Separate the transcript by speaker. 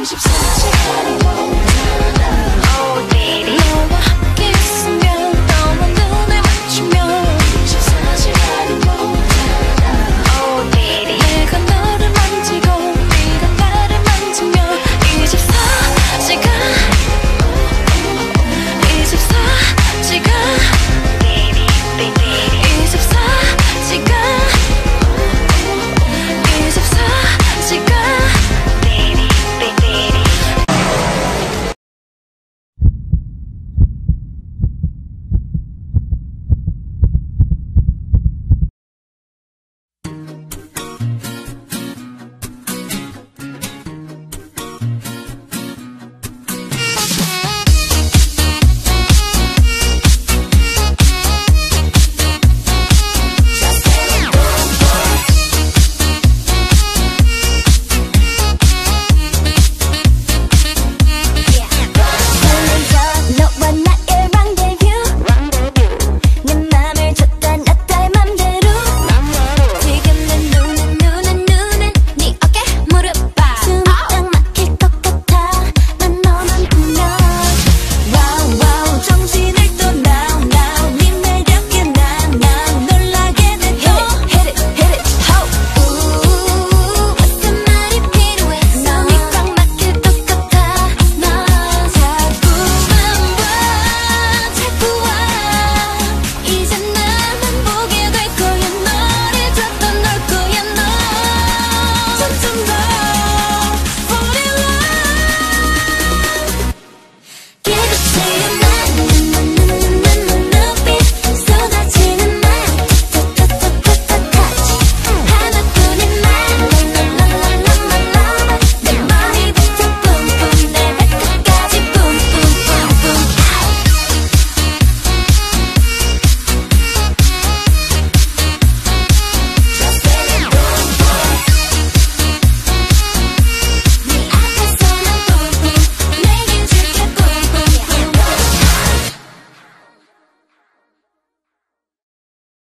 Speaker 1: dreams of sexy honeymoon.